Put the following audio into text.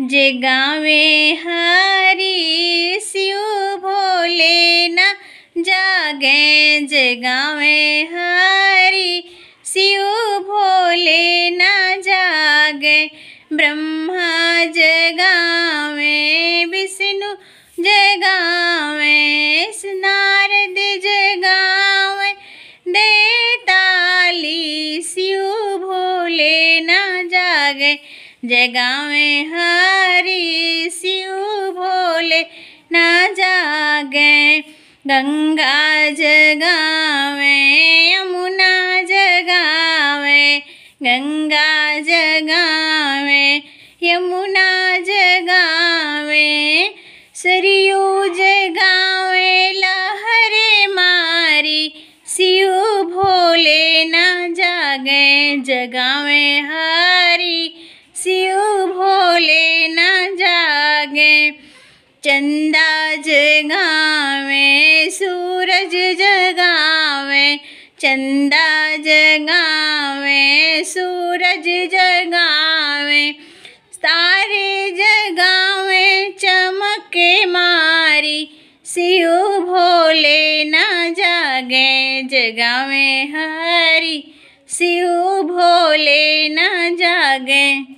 जगावे हरी शिव भोले न जागे। जगावे हरी शिव भोले न जागे। ब्रह्मा जगावे, विष्णु जगावे नारद जगावे। देताली शिव भोले न जागे। जगावे हरी शिव भोले न जागे गंगा जगावे, यमुना जगावे, गंगा जगावे, यमुना जगावे, सरयू जगावे, लहरे मारी शिव भोले न जागे जगावे हरी जागे चंदा जगावे, सूरज जगावे। चंदा जगावे, सूरज जगावे। तारे जगावे, चमके मारी। शिव भोले न जागे, जगावे हरी। शिव भोले न जागे।